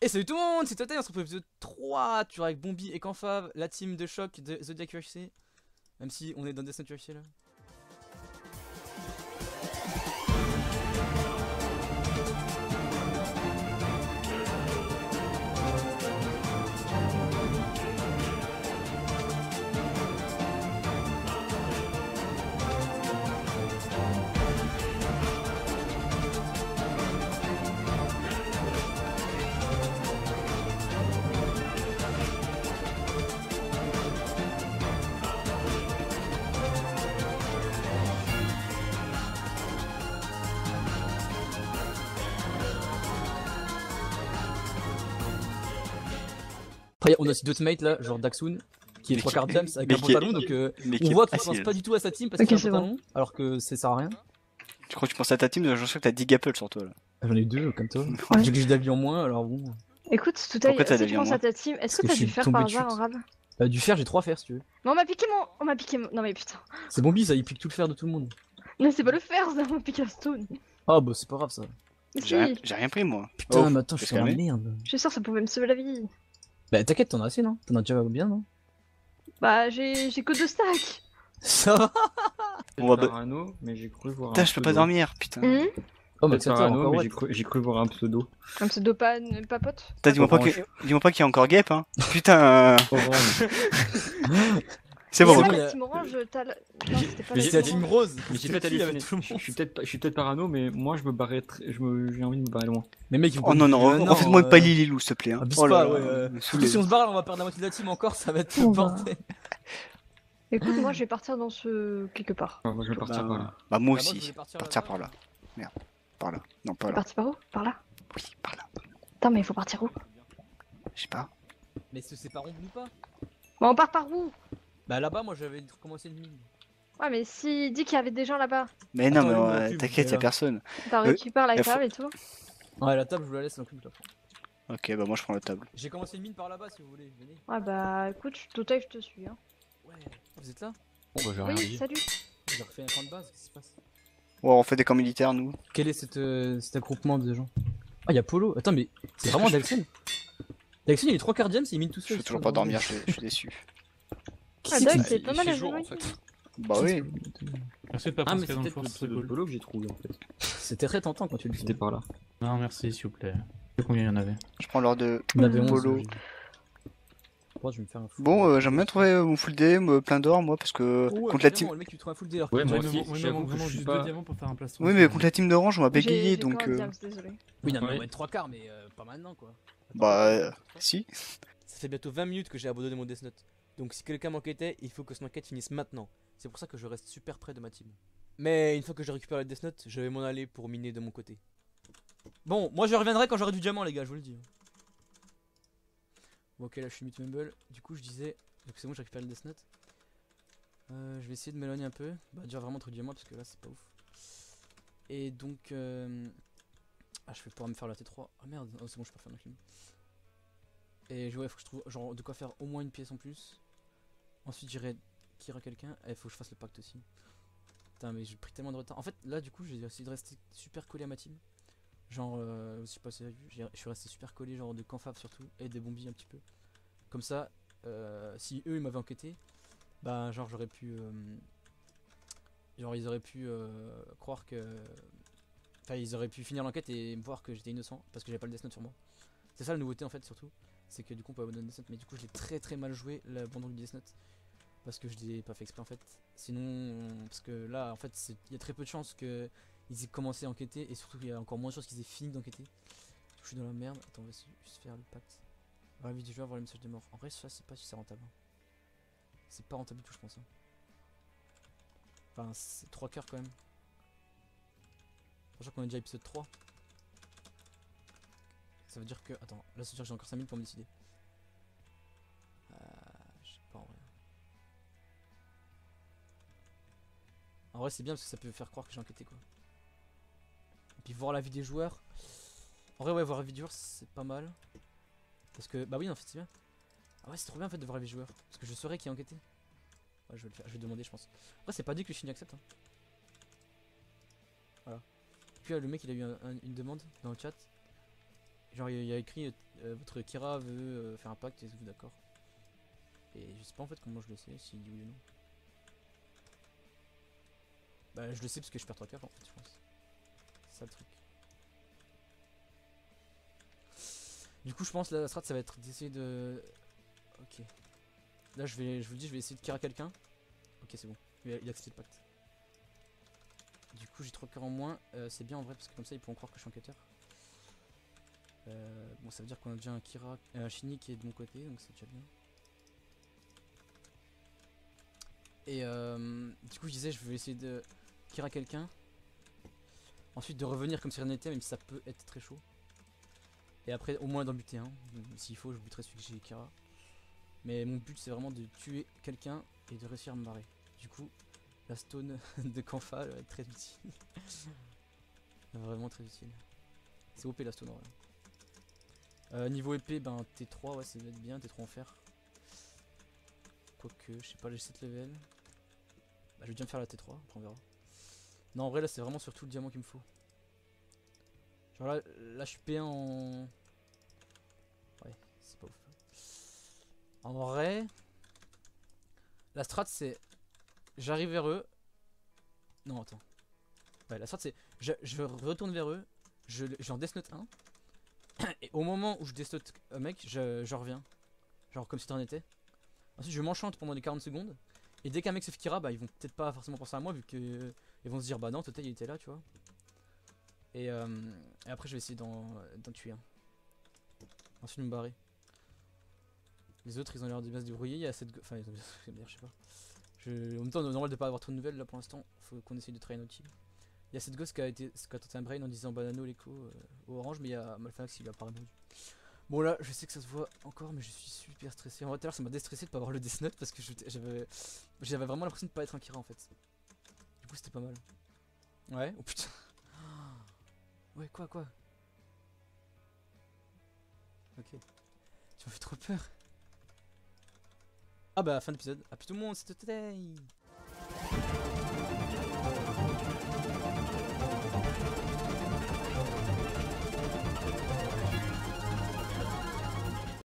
Et salut tout le monde, c'est Totem, on se retrouve épisode 3, toujours avec Bombi et Canfav, la team de choc de Zodiac UHC. Même si on est dans Death Note UHC là. Après, on a aussi d'autres mates là, genre Daxun, qui est trois quarts jumps avec un pantalon, donc euh, on voit qu'il pense pas du tout à sa team parce qu'il a un bon. pantalon, alors que c'est- ça sert à rien. Tu crois que tu penses à ta team Je sens que t'as 10 gapples sur toi là. J'en ai deux comme toi. Ouais. J'ai que j'ai d'avis en moins, alors bon. Écoute, tout à t'as si tu penses à ta team, est-ce que t'as faire tombé par de hasard en rab? Euh, du fer, j'ai trois fers si tu veux. Mais on m'a piqué mon. On m'a piqué mon. Non mais putain. C'est Bombi, ça, il pique tout le fer de tout le monde. Mais c'est pas le fer, ça m'a piqué un stone. Ah bah c'est pas grave ça. J'ai rien, pris moi. Putain, Oh, mais attends, je suis calmer. merde. je suis sûr ça pouvait me sauver la vie. Bah t'inquiète, t'en as assez non? T'en as déjà bien non? Bah j'ai j'ai que deux stacks. Ça va? On va ba- parano, mais j'ai cru voir Putain, un je peux pas pseudo. dormir, putain. Hum Oh bah Peut-être c'est parano, encore mais j'ai cru, j'ai cru voir un pseudo. Comme ce dopane papote? Putain, dis-moi pas Orange. que- dis-moi pas qu'il y a encore Gap, hein. Putain, euh. c'est bon. y la team orange, t'as la. Non, c'était pas team rose mais j'ai peut-être halluciné. Je suis peut-être je suis peut-être parano, mais moi je me barrais très- je me j'ai envie de me barrer loin. Mais mec, Oh non, non, Euh, refais-moi euh, pas Lililou, s'il te plaît. Hein. abuse Oh là pas, euh, si on se barre, on va perdre la moitié de la team encore, ça va être bordel. Écoute, moi je vais partir dans ce. quelque part. Moi je vais partir Bah, par là. Bah, moi Bah, aussi. partir là-bas. par là. Merde. Par là. Non, pas là. parti par où? Par là? Oui, par là. Attends, mais il faut partir où? Je sais pas. Mais se séparons ou pas? Bah on part par où? Bah là-bas, moi j'avais recommencé une mine. Ouais, mais s'il dit qu'il y avait des gens là-bas, Mais non, Attends, mais on ouais, recule, t'inquiète, mais y'a là. personne. t'en Euh, récupères la il faut- table et tout. Ouais, la table, je vous la laisse dans le cube. là. Ok, bah moi je prends la table. J'ai commencé une mine par là-bas si vous voulez, venez. Ouais, bah écoute, je- tout à je te suis. Hein. Ouais, vous êtes là Bon bah j'ai rien Oui, dit. salut. J'ai refait un camp de base, qu'est-ce qui se passe? Ouais, on fait des camps militaires, nous. Quel est cette, euh, cet attroupement de gens? Ah, y'a Polo. Attends, mais c'est vraiment Dalxon Dalxon, il est trois quarts de il mine tout Je seul. peux toujours pas dormir, je je suis déçu. Qui Ah, c'est Doc, qui- c'est pas mal à jouer. en fait. Bah oui. Merci de pas Ah mais dans le Polo que j'ai trouvé en fait. C'était très tentant quand tu le C'était disais. par là. Non, merci, s'il vous plaît. Je sais combien il y en avait. Je prends l'heure de. On avait. 11. Polo. Moi, je vais me faire un fou. Bon, euh, j'aime bien trouver euh, mon full DM plein d'or, moi, parce que Oh, contre la team. Le mec, tu trouves un full day alors Ouais, moi Ouais, aussi, mais bon, ouais, j'avoue mais que vraiment je suis juste pas- deux diamants pour faire un plastron. Oui, mais contre la team d'orange, on bégayer, j'ai donc. euh, Diams, désolé. Oui, non, mais Ouais. on va être trois quarts, mais euh, pas maintenant quoi. Bah, euh, si. Ça fait bientôt 20 minutes que j'ai abandonné mon Death Note. Donc si quelqu'un m'enquêtait, il faut que son enquête finisse maintenant. C'est pour ça que je reste super près de ma team. Mais une fois que j'ai récupéré le Death Note, je vais m'en aller pour miner de mon côté. Bon, moi je reviendrai quand j'aurai du diamant les gars, je vous le dis. Bon ok là je suis mute mumble. Du coup je disais, donc c'est bon j'ai récupéré le Death Note. Euh, je vais essayer de m'éloigner un peu. Bah déjà vraiment du diamant parce que là c'est pas ouf. Et donc... euh, Ah je vais pouvoir me faire la T3. Ah merde, oh, c'est bon je peux faire ma clim. Et ouais, faut que je trouve genre de quoi faire au moins une pièce en plus. Ensuite, j'irai Kira quelqu'un. Et faut que je fasse le pacte aussi. Putain, mais j'ai pris tellement de retard. En fait, là, du coup, j'ai essayé de rester super collé à ma team. Genre, euh, je sais pas j'ai- je suis resté super collé, genre de Canfab surtout, et des bombies un petit peu. Comme ça, euh, si eux ils m'avaient enquêté, bah, genre, j'aurais pu. euh, genre, ils auraient pu euh, croire que. Enfin, ils auraient pu finir l'enquête et voir que j'étais innocent parce que j'avais pas le Death Note sur moi. C'est ça la nouveauté en fait, surtout c'est que du coup on peut abandonner Death Note mais du coup je l'ai très très mal joué l'abandon du Death Note parce que je l'ai pas fait exprès en fait sinon parce que là en fait c'est- il y a très peu de chances que ils aient commencé à enquêter et surtout il y a encore moins de chances qu'ils aient fini d'enquêter je suis dans la merde attends on va juste faire le pacte voir la vie du joueur voir le message de mort en vrai ça c'est pas si c'est rentable hein. c'est pas rentable du tout je pense hein. enfin c'est 3 cœurs quand même sachant qu'on est déjà épisode 3 ça veut dire que. Attends, là, veut dire que j'ai encore 5 minutes pour me décider. En vrai, c'est bien parce que ça peut faire croire que j'ai enquêté quoi. Et puis voir la vie des joueurs. En vrai, ouais, voir la vie des joueurs, c'est pas mal. Parce que, bah oui, en fait, c'est bien. Ah ouais, c'est trop bien en fait de voir la vie des joueurs. Parce que je saurais qui a enquêté. Ouais, je vais le faire, je vais demander, je pense. Après, c'est pas dit que Shinji accepte. Hein. Voilà. Puis là, le mec, il a eu un- un- une demande dans le chat. Genre, il a écrit euh, votre Kira veut euh, faire un pacte, êtes-vous d'accord? Et je sais pas en fait comment je le sais, s'il dit oui ou non. Bah, je le sais parce que je perds 3 cartes en fait, je pense. C'est ça le truc. Du coup, je pense la strat ça va être d'essayer de. Ok. Là, je vais, je vous le dis, je vais essayer de Kira quelqu'un. Ok, c'est bon. Il a, il a accepté le pacte. Du coup, j'ai 3 cœurs en moins. Euh, c'est bien en vrai parce que comme ça, ils pourront croire que je suis enquêteur. Euh, bon, ça veut dire qu'on a déjà un Kira, euh, un Shini qui est de mon côté, donc c'est déjà bien. Et euh, du coup, je disais, je vais essayer de Kira quelqu'un. Ensuite, de revenir comme si rien n'était, même si ça peut être très chaud. Et après, au moins d'en buter un. S'il faut, je buterai celui que j'ai Kira. Mais mon but, c'est vraiment de tuer quelqu'un et de réussir à me barrer. Du coup, la stone de Kanfa va être très utile. Vraiment très utile. C'est OP la stone en vrai. Euh, niveau épée, ben T3, ouais, ça va être bien, T3 en fer. Quoique, je sais pas, j'ai 7 level. Bah, je vais bien me faire la T3, après on verra. Non, en vrai, là, c'est vraiment surtout le diamant qu'il me faut. Genre là, là, je suis P1 en. Ouais, c'est pas ouf. En vrai, la strat, c'est. J'arrive vers eux. Non, attends. Ouais, la strat, c'est. Je, retourne vers eux. Je, j'en death note 1. Et au moment où je death un mec, je, je reviens. Genre comme si t'en étais. Ensuite, je m'enchante pendant les 40 secondes. Et dès qu'un mec se fait bah ils vont peut-être pas forcément penser à moi vu que euh, vont se dire bah non, Total il était là, tu vois. Et, euh, après, je vais essayer d'en tuer un. Ensuite, me barrer. Les autres, ils ont l'air de bien se débrouiller. Il y a cette. Enfin, ils ont bien se débrouiller, je sais pas. Je... En même temps, normal de pas avoir trop de nouvelles là pour l'instant. Faut qu'on essaye de travailler notre team. Il y a cette gosse qui a, été... qui a tenté un brain en disant banano l'écho euh, orange, mais il y a Malfanax lui a pas répondu. Bon, là, je sais que ça se voit encore, mais je suis super stressé. En vrai, tout à l'heure, ça m'a déstressé de pas avoir le Death parce que j'avais vraiment l'impression de pas être un Kira en fait. Du coup, c'était pas mal. Ouais, oh putain. Ouais, quoi, quoi? Ok. Tu m'as fait trop peur. Ah bah, fin d'épisode. Ah, puis tout le monde, c'était today